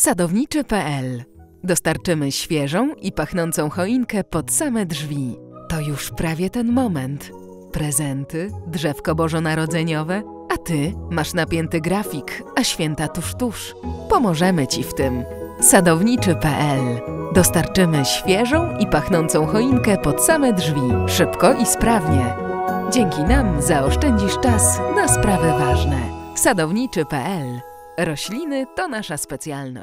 Sadowniczy.pl Dostarczymy świeżą i pachnącą choinkę pod same drzwi. To już prawie ten moment. Prezenty, drzewko bożonarodzeniowe, a ty masz napięty grafik, a święta tuż tuż. Pomożemy ci w tym. Sadowniczy.pl Dostarczymy świeżą i pachnącą choinkę pod same drzwi, szybko i sprawnie. Dzięki nam zaoszczędzisz czas na sprawy ważne. Sadowniczy.pl Rośliny to nasza specjalność.